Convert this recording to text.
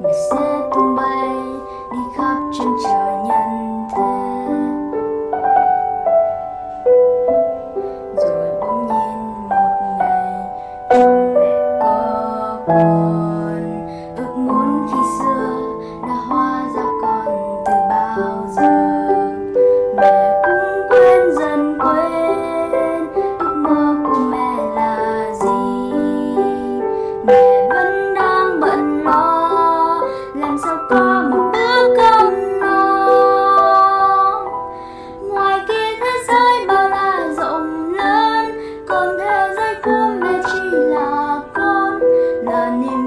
Miss 的你。